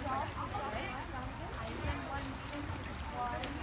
Wir haben einen Freund.